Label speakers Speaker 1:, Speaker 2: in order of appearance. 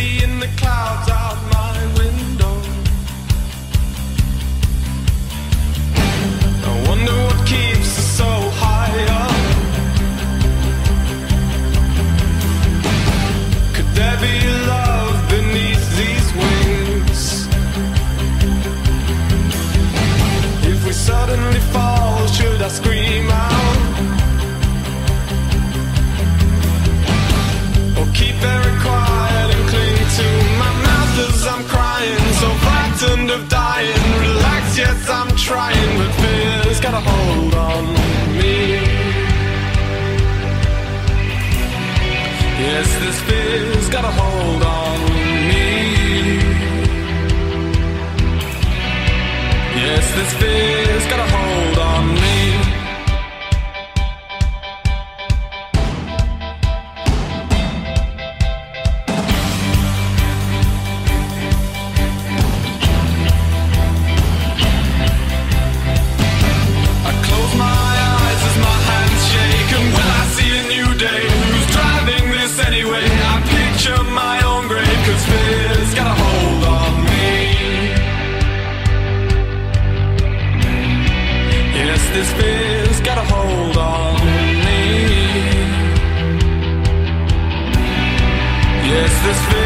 Speaker 1: in the clouds out my window. I wonder what keeps us so high up. Could there be love beneath these wings? If we suddenly fall, should I scream? Trying, but fear's got a hold on me. Yes, this fear's got a hold on me. Yes, this fear's got this fear's got a hold on me. Yes, this fear.